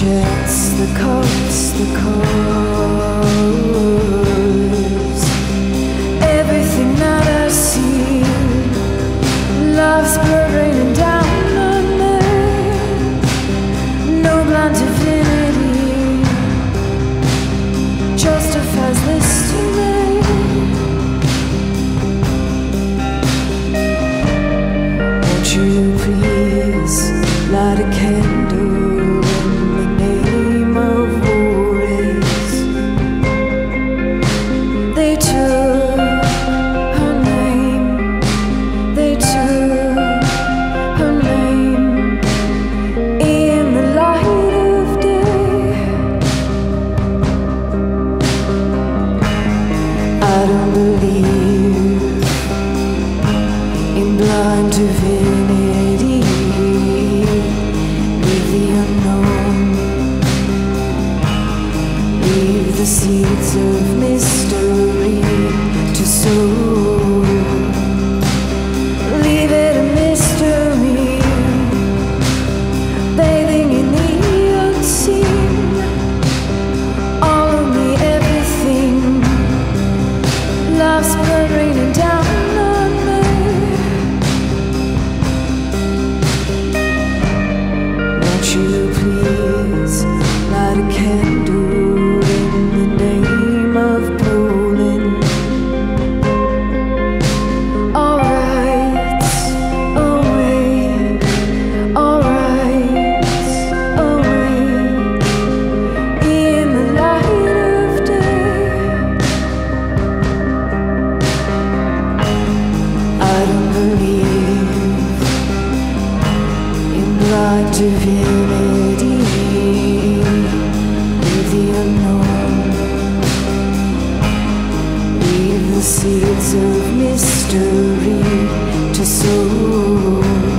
chance the coast, the coast. touch of the unknown. Leave the seeds of mystery to sow.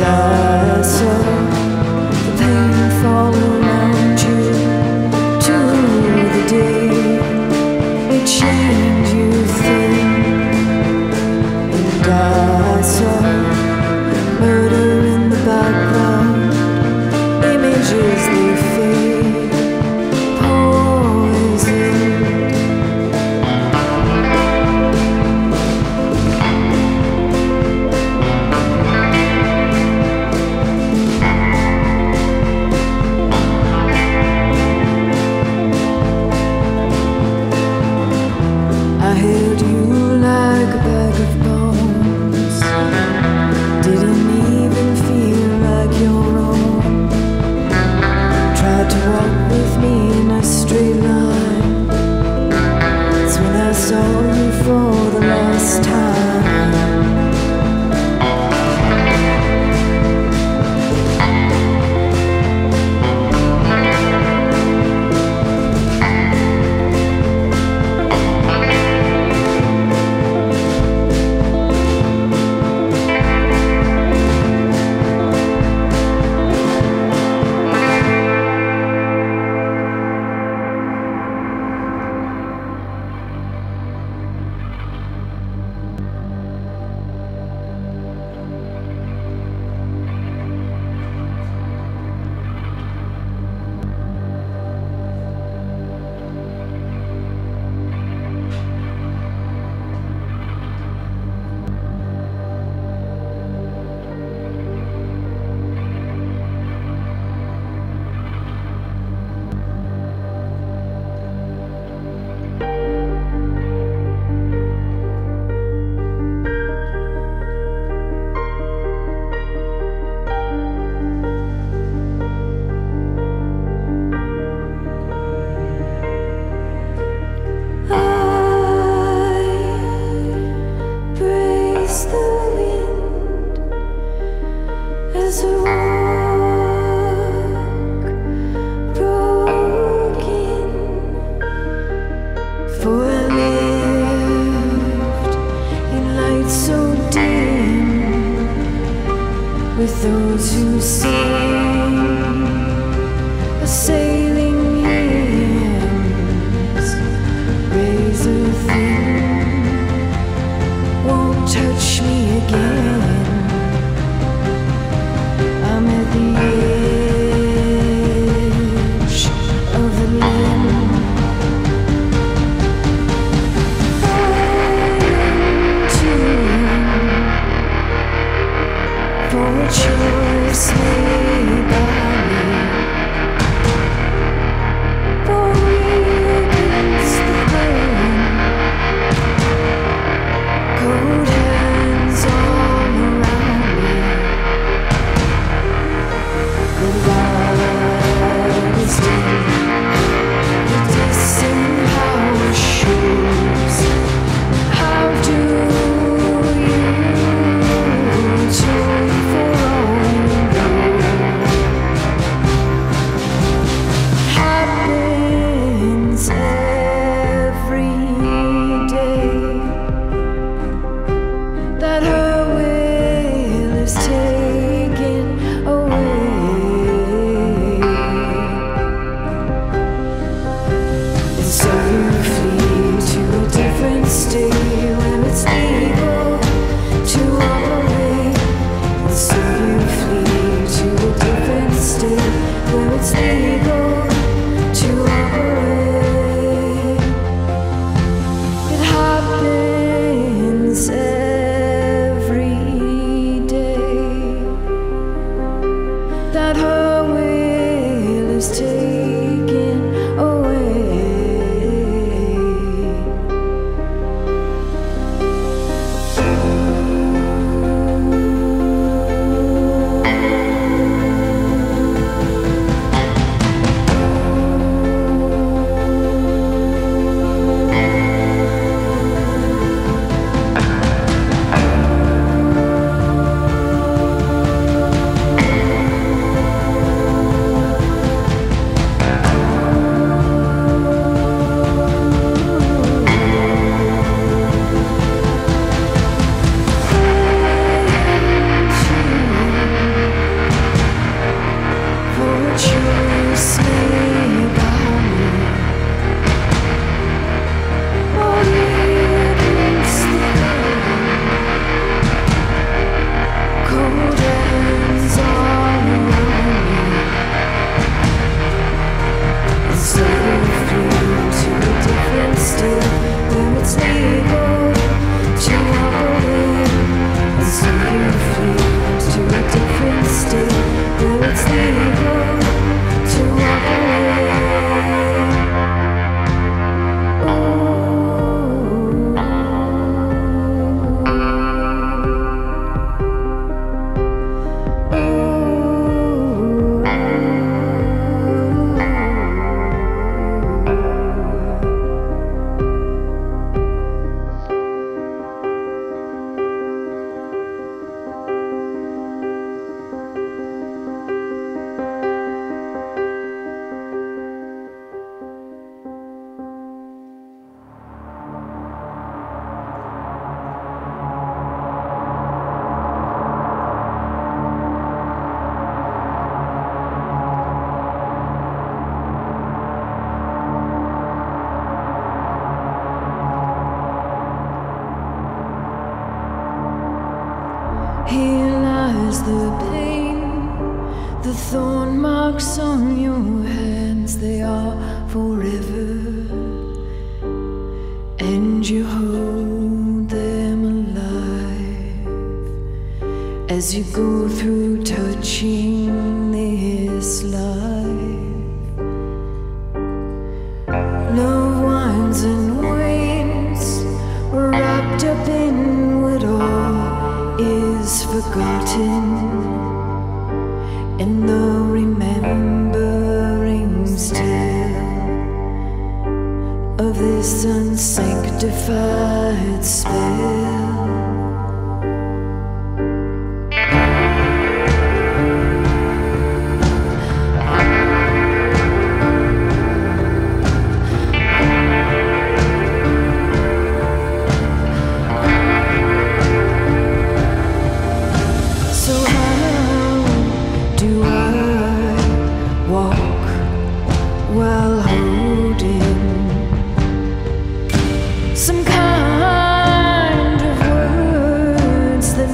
I saw The pain will fall around you To the day. It changed you thin. And I saw Murder in the background. Images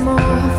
words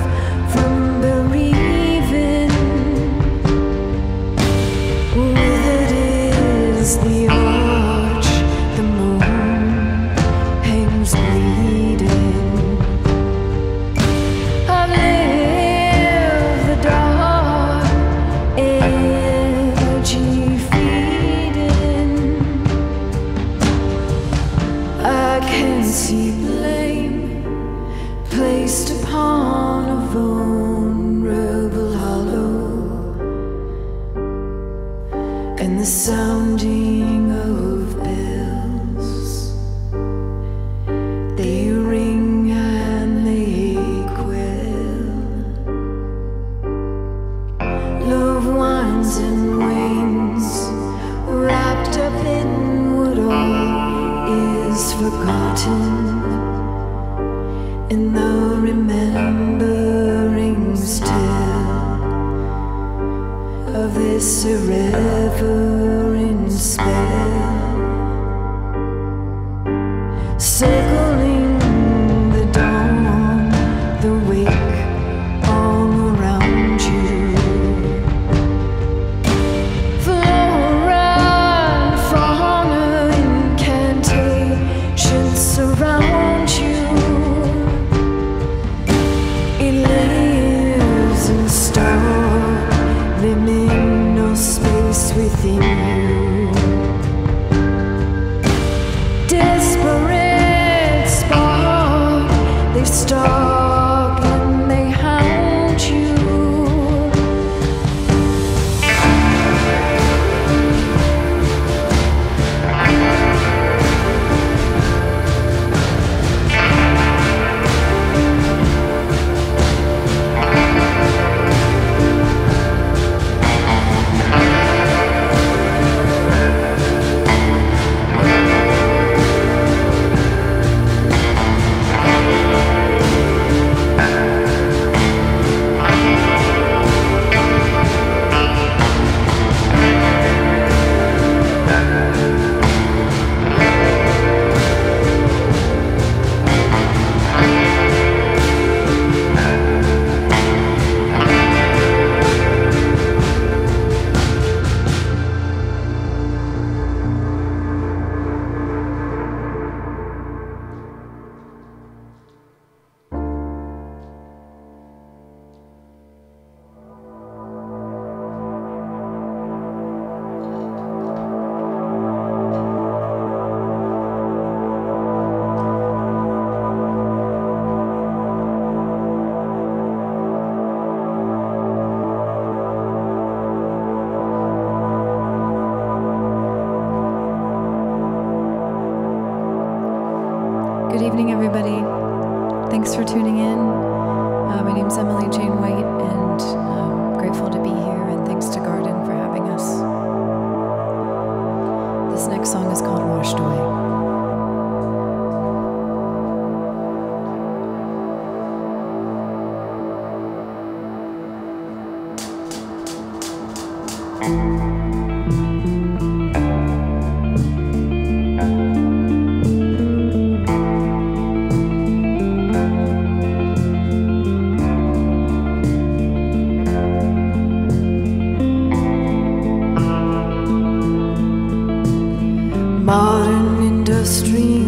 modern industry.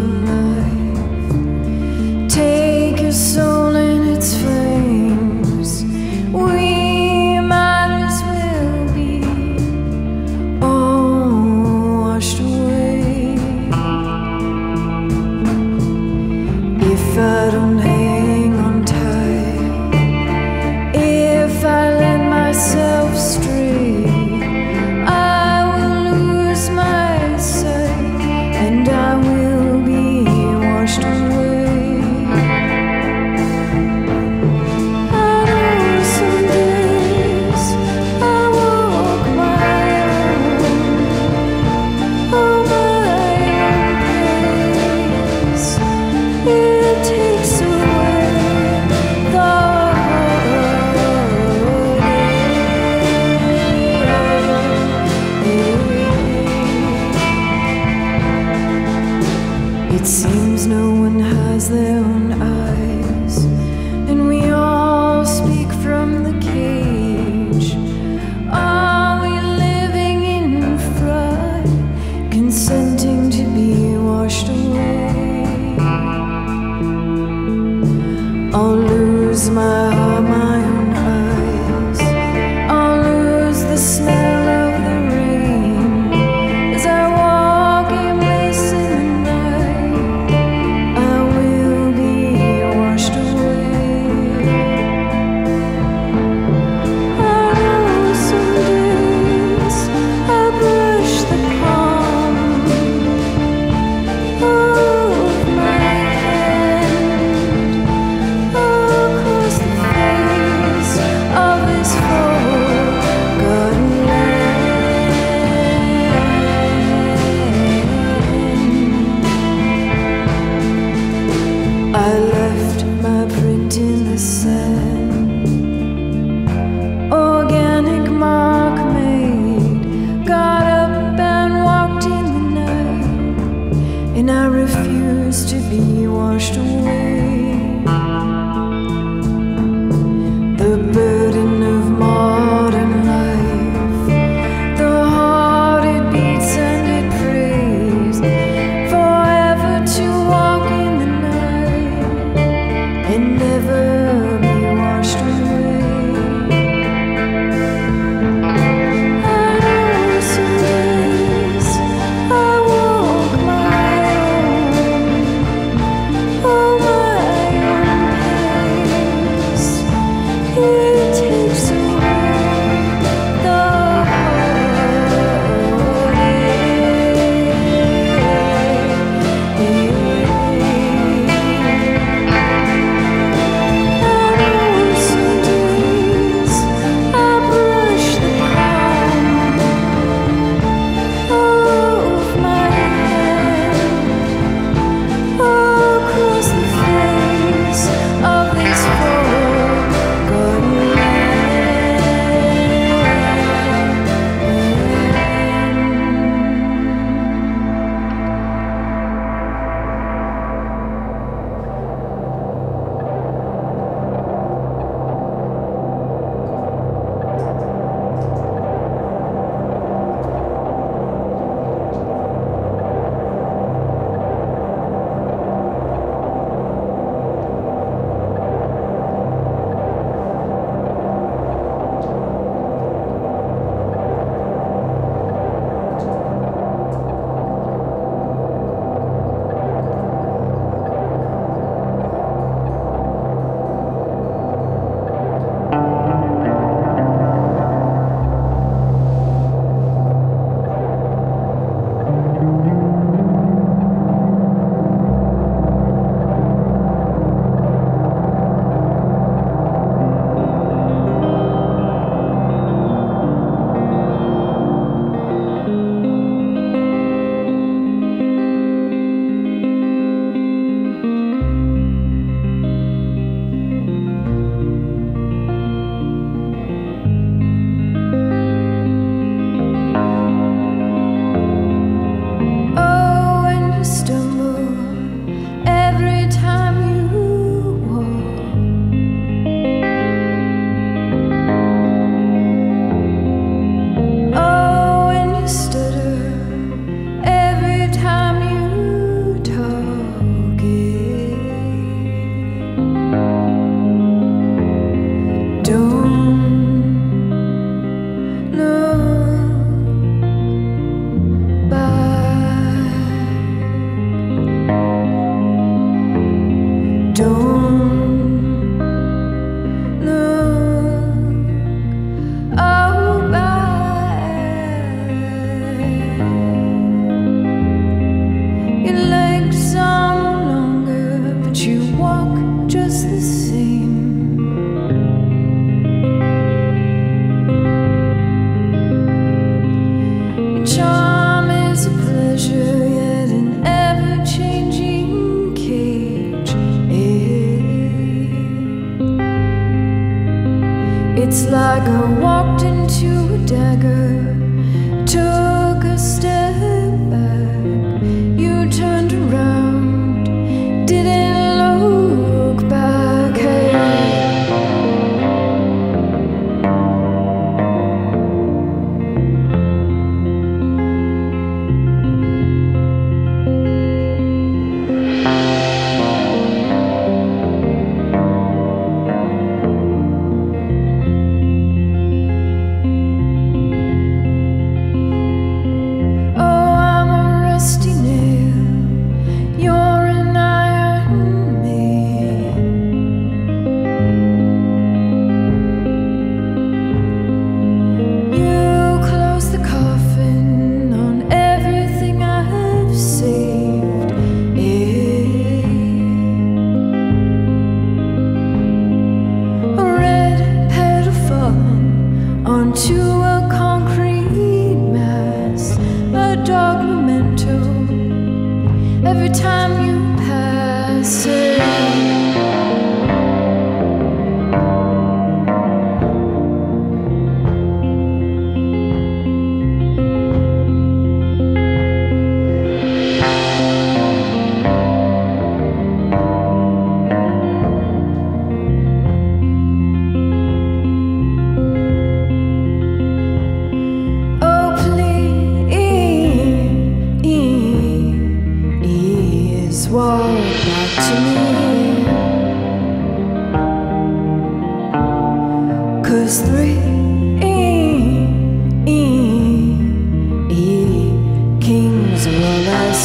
like a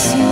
Ooh.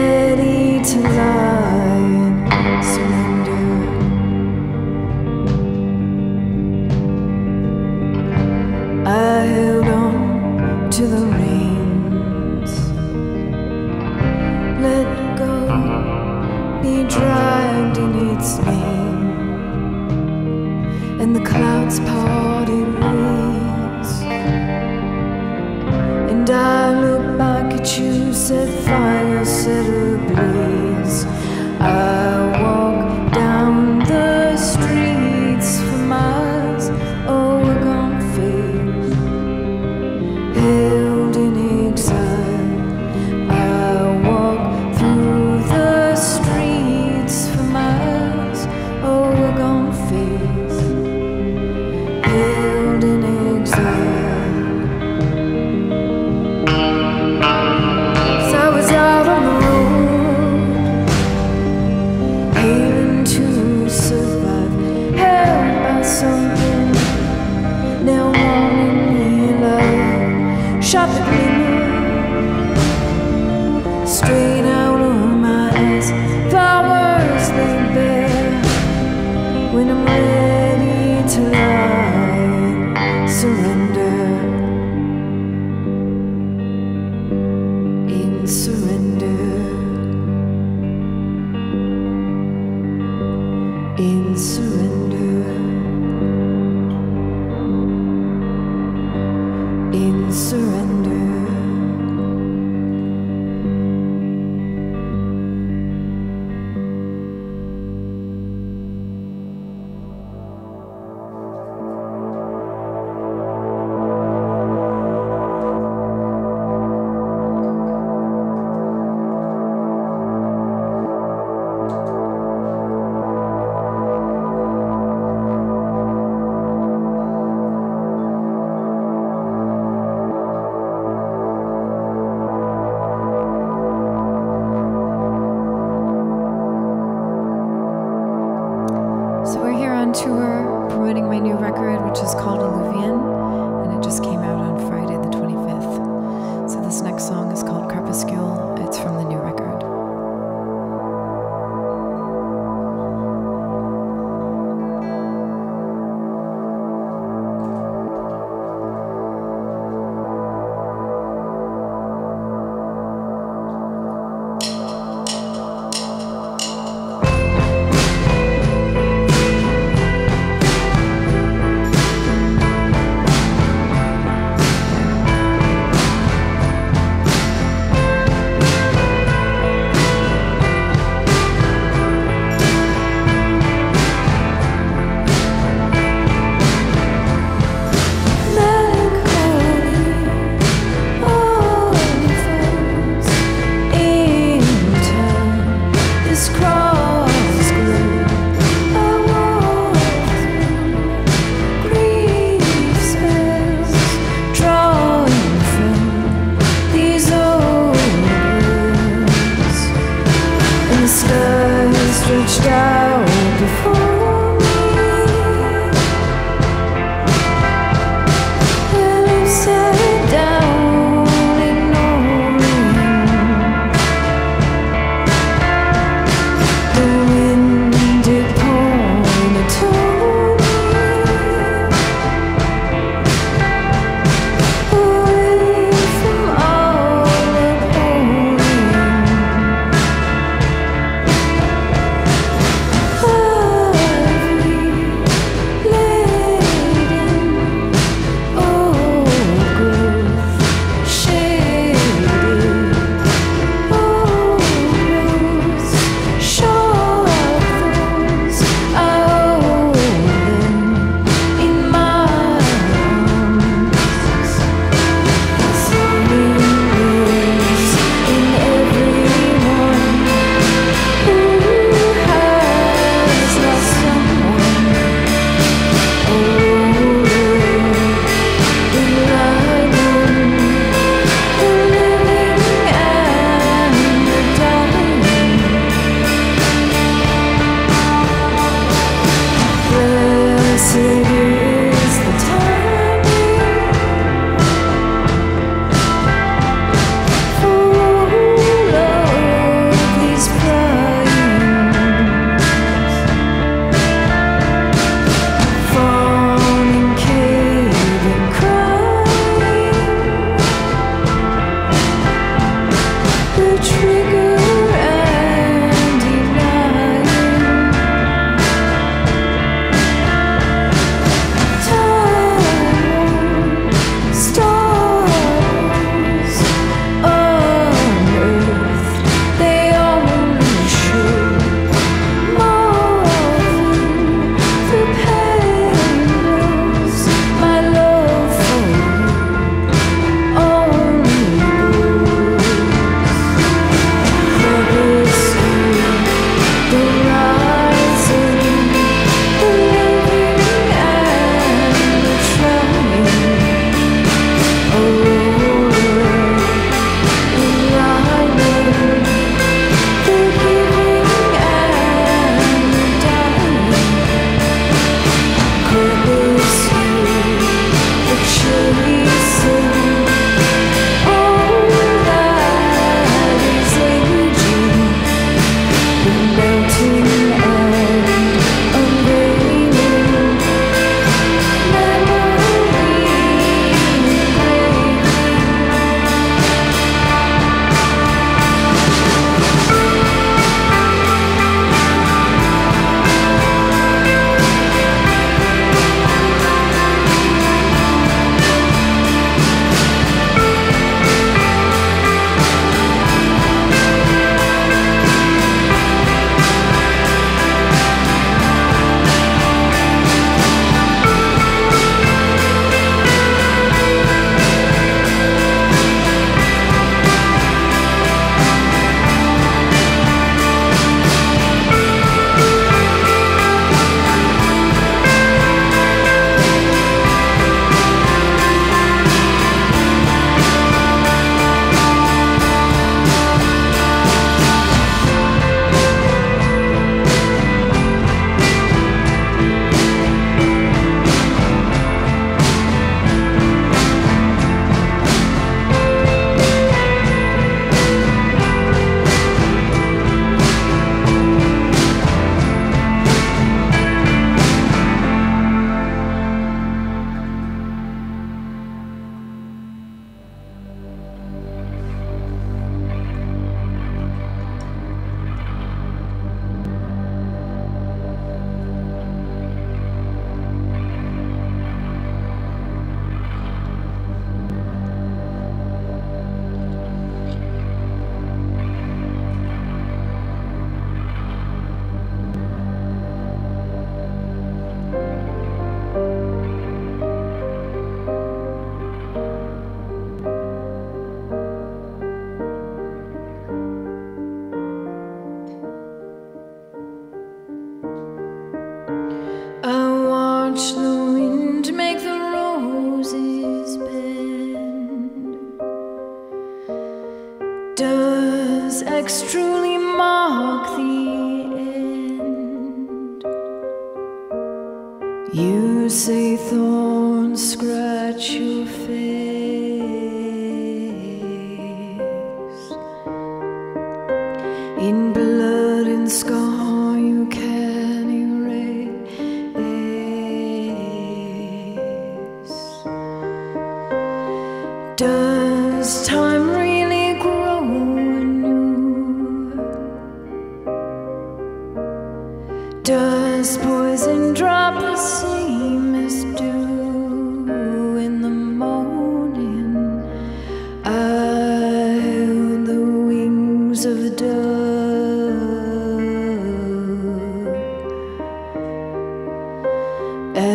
answer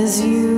as you.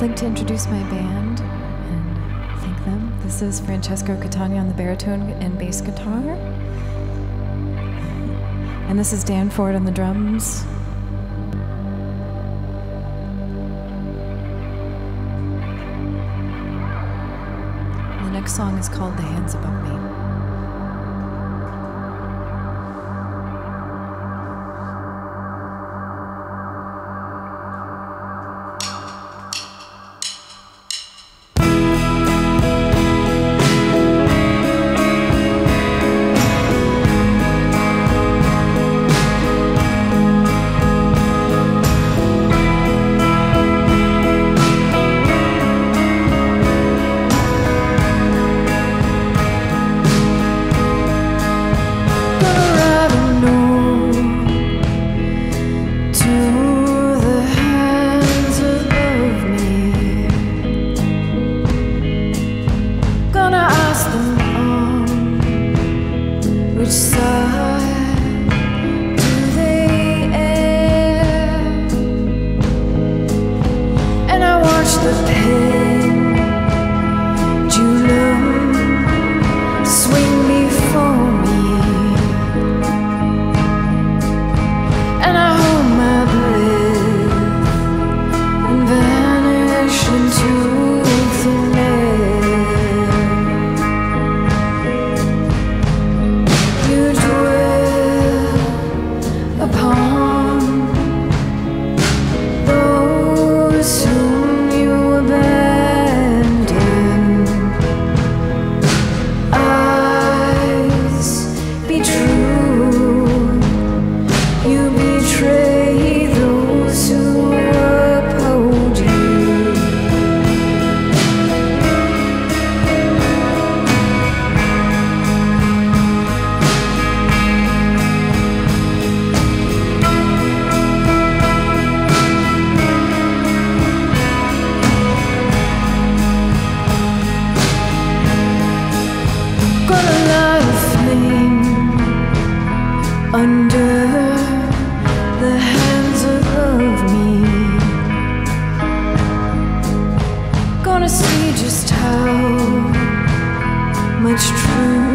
I'd like to introduce my band and thank them. This is Francesco Catania on the baritone and bass guitar. And this is Dan Ford on the drums. The next song is called The Hands Above Me. See just how much truth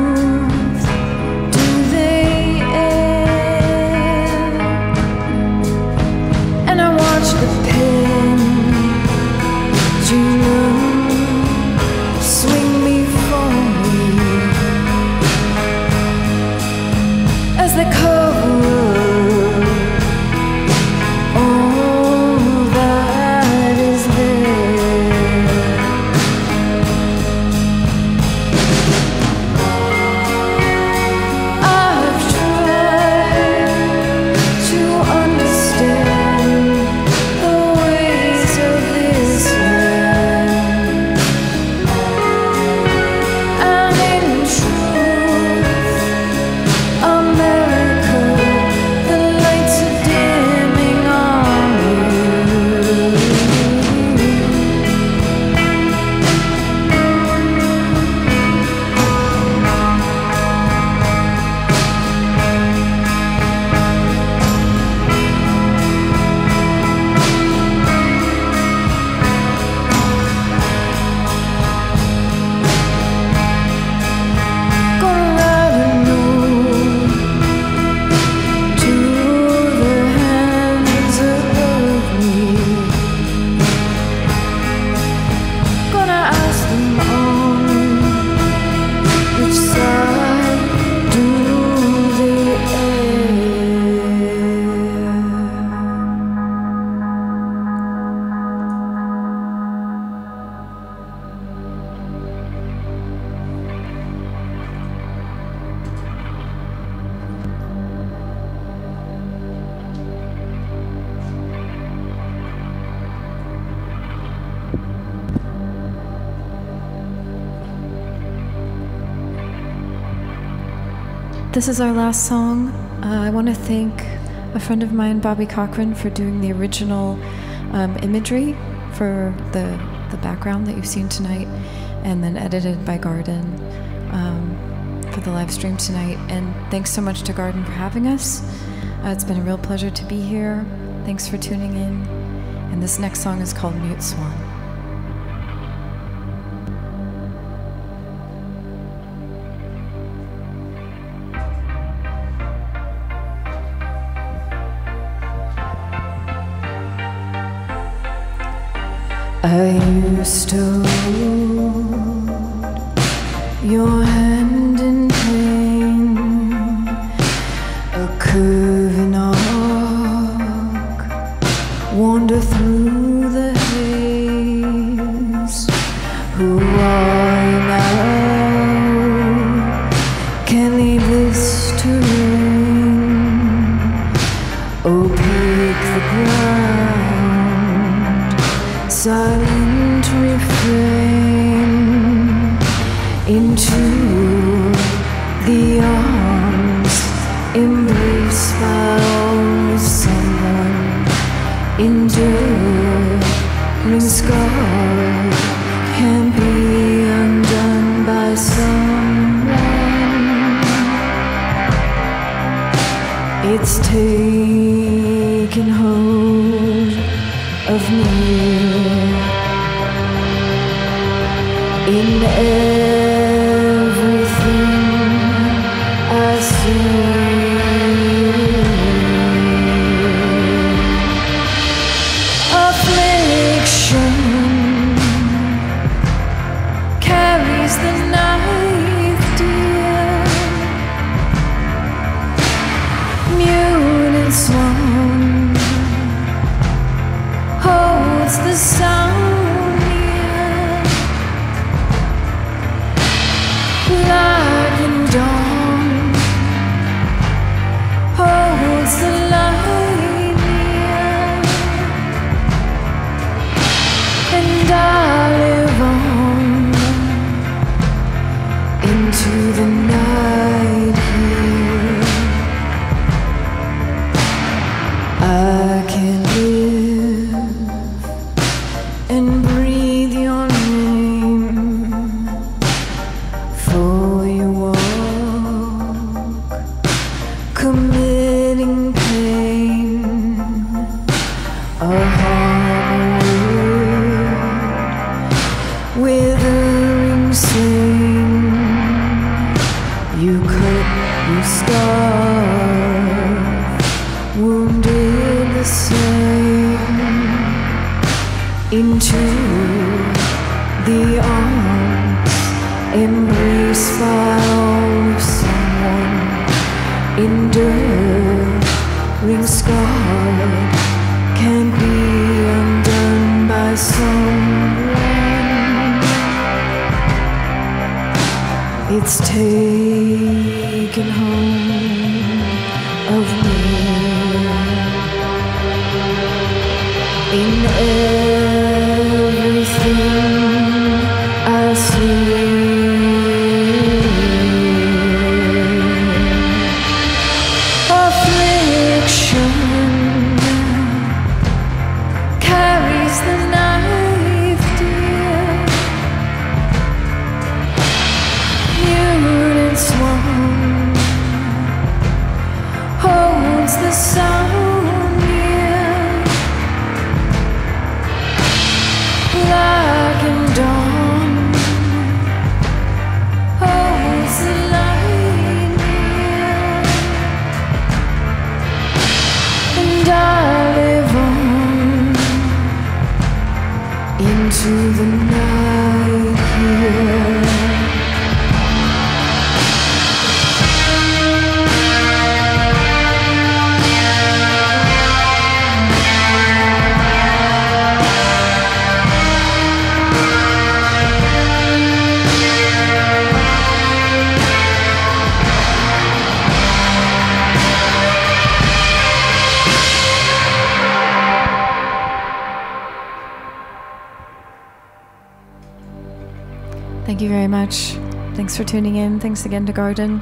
This is our last song. Uh, I want to thank a friend of mine, Bobby Cochran, for doing the original um, imagery for the, the background that you've seen tonight, and then edited by Garden um, for the live stream tonight. And thanks so much to Garden for having us. Uh, it's been a real pleasure to be here. Thanks for tuning in. And this next song is called Mute Swan. Used to your in the air. in. Thanks for tuning in. Thanks again to Garden.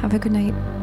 Have a good night.